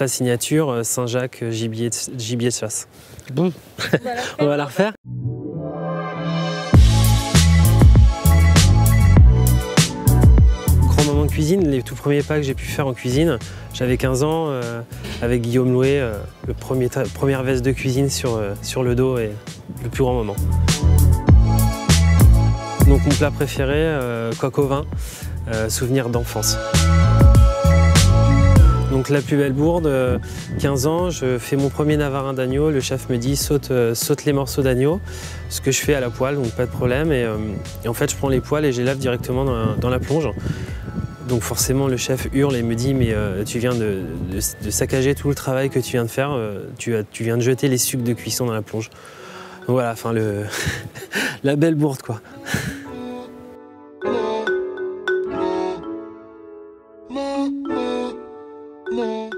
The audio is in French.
La signature, euh, Saint-Jacques, euh, gibier, de- gibier de chasse. Bon, on va la refaire Grand moment de cuisine, les tout premiers pas que j'ai pu faire en cuisine, j'avais 15 ans euh, avec Guillaume Louet, euh, le premier première veste de cuisine sur, euh, sur le dos et le plus grand moment. Donc mon plat préféré, euh, coq au vin, euh, souvenir d'enfance donc la plus belle bourde, euh, 15 ans, je fais mon premier navarin d'agneau, le chef me dit saute, euh, saute les morceaux d'agneau, ce que je fais à la poêle, donc pas de problème. Et, euh, en fait, je prends les poils et je les lave directement dans la, plonge. Donc forcément, le chef hurle et me dit mais tu viens de, saccager tout le travail que tu viens de faire. Tu, viens de jeter les sucres de cuisson dans la plonge. Voilà, enfin la belle bourde quoi. more.